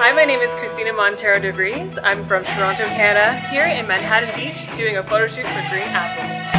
Hi, my name is Christina Montero DeVries. I'm from Toronto, Canada, here in Manhattan Beach doing a photo shoot for Green Apple.